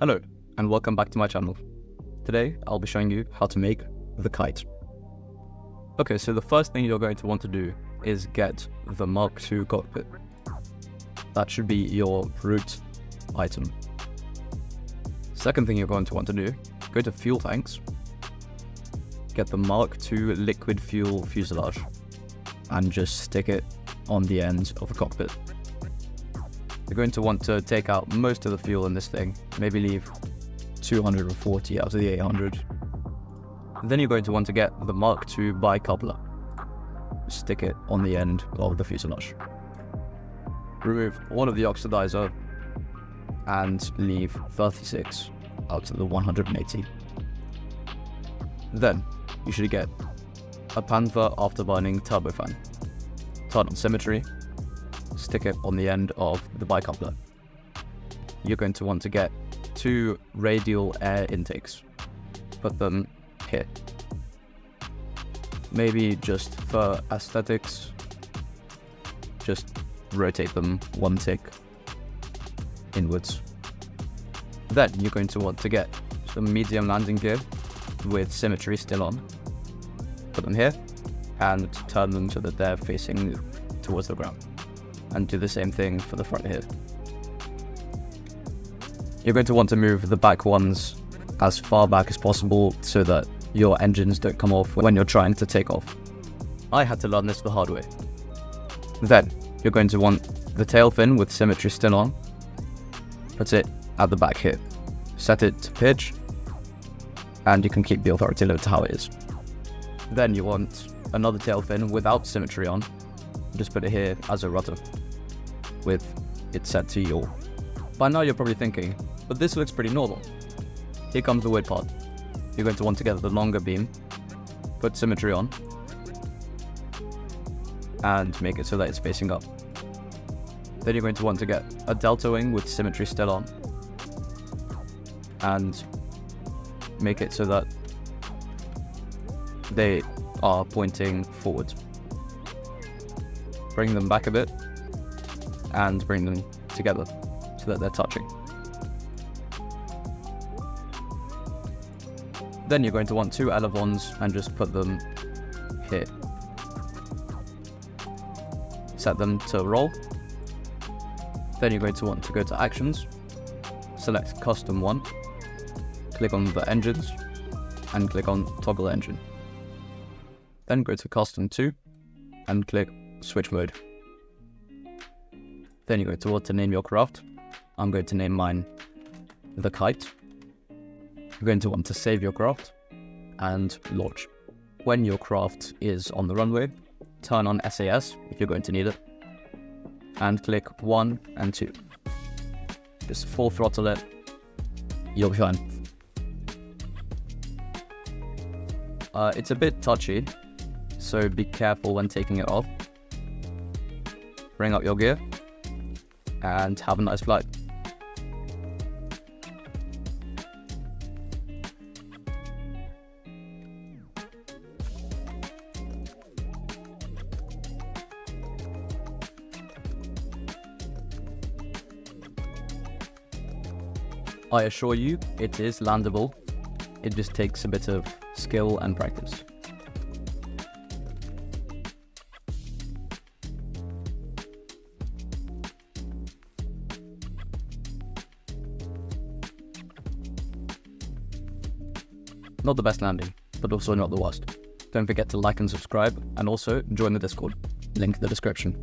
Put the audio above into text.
Hello, and welcome back to my channel. Today, I'll be showing you how to make the kite. Okay, so the first thing you're going to want to do is get the Mark II cockpit. That should be your root item. Second thing you're going to want to do, go to fuel tanks, get the Mark II liquid fuel fuselage, and just stick it on the end of the cockpit. You're going to want to take out most of the fuel in this thing, maybe leave 240 out of the 800. then you're going to want to get the Mark II bicoupler. Stick it on the end of the fuselage. Remove all of the oxidizer and leave 36 out of the 180. Then you should get a Panther afterburning turbofan. Turn on symmetry stick it on the end of the bicoupler. You're going to want to get two radial air intakes. Put them here. Maybe just for aesthetics, just rotate them one tick inwards. Then you're going to want to get some medium landing gear with symmetry still on. Put them here and turn them so that they're facing towards the ground and do the same thing for the front here. You're going to want to move the back ones as far back as possible so that your engines don't come off when you're trying to take off. I had to learn this the hard way. Then, you're going to want the tail fin with symmetry still on. Put it at the back here. Set it to pitch, and you can keep the authority load to how it is. Then you want another tail fin without symmetry on. Just put it here as a rudder with it set to yaw. By now you're probably thinking, but this looks pretty normal. Here comes the weird part. You're going to want to get the longer beam, put symmetry on, and make it so that it's facing up. Then you're going to want to get a delta wing with symmetry still on, and make it so that they are pointing forward. Bring them back a bit, and bring them together so that they're touching. Then you're going to want two elevons and just put them here. Set them to roll. Then you're going to want to go to actions, select custom one, click on the engines, and click on toggle engine. Then go to custom 2 and click switch mode. Then you go to what to name your craft. I'm going to name mine the kite. You're going to want to save your craft and launch. When your craft is on the runway, turn on SAS if you're going to need it, and click 1 and 2. Just full throttle it, you'll be fine. Uh, it's a bit touchy, so be careful when taking it off. Bring up your gear, and have a nice flight. I assure you, it is landable. It just takes a bit of skill and practice. Not the best landing, but also not the worst. Don't forget to like and subscribe, and also join the Discord. Link in the description.